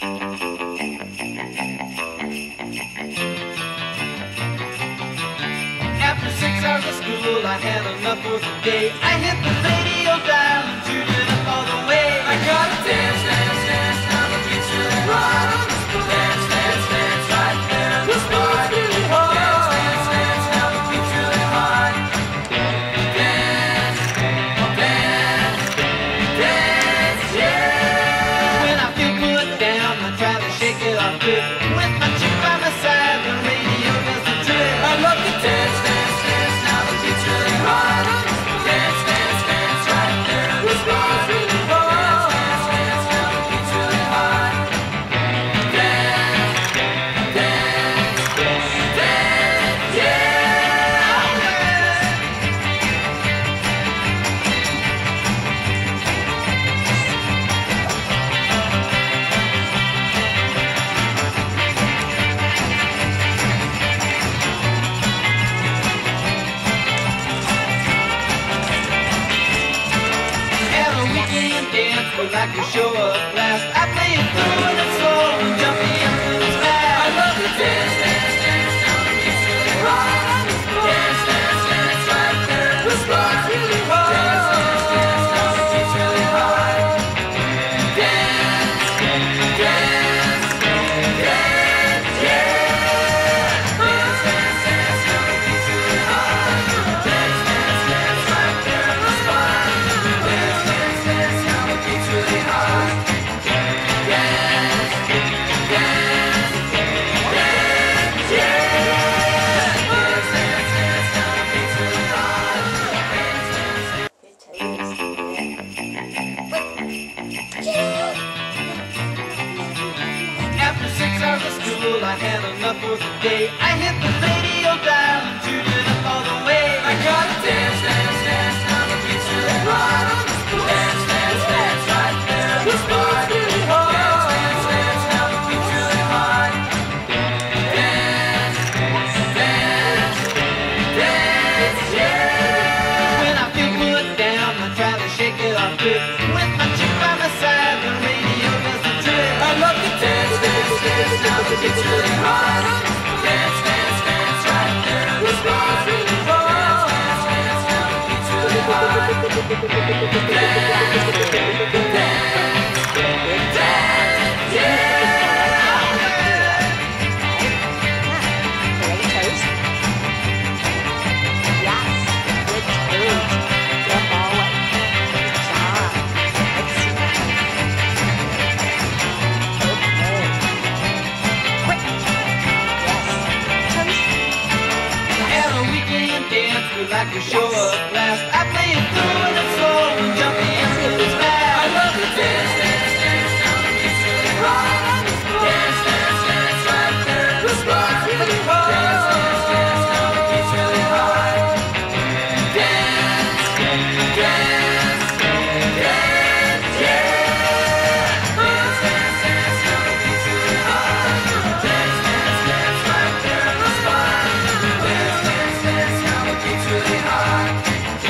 After six hours of school, I had enough for the day. I hit the radio dial and tuned it up all the way. I got to like to show up had enough for the day. I hit the radio dial and tuned it up all the way. I got dance, dance, dance, now the beat's really hot. Dance, dance, dance, right there in the spot. Dance, dance, dance, now the beat's really hot. Dance, dance, dance, yeah. When I feel put down, I try to shake it off dance, now. Dance, dance, dance, right the. Dance, dance, dance, beat's really hot. like a show up blast. I play it through